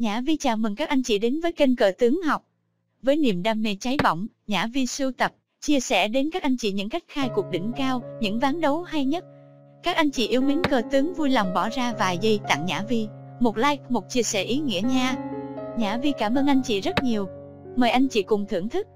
Nhã Vi chào mừng các anh chị đến với kênh Cờ Tướng Học. Với niềm đam mê cháy bỏng, Nhã Vi sưu tập, chia sẻ đến các anh chị những cách khai cuộc đỉnh cao, những ván đấu hay nhất. Các anh chị yêu mến cờ tướng vui lòng bỏ ra vài giây tặng Nhã Vi, một like, một chia sẻ ý nghĩa nha. Nhã Vi cảm ơn anh chị rất nhiều. Mời anh chị cùng thưởng thức.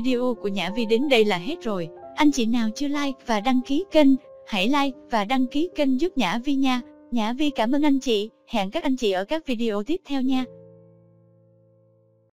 Video của Nhã Vi đến đây là hết rồi. Anh chị nào chưa like và đăng ký kênh, hãy like và đăng ký kênh giúp Nhã Vi nha. Nhã Vi cảm ơn anh chị, hẹn các anh chị ở các video tiếp theo nha.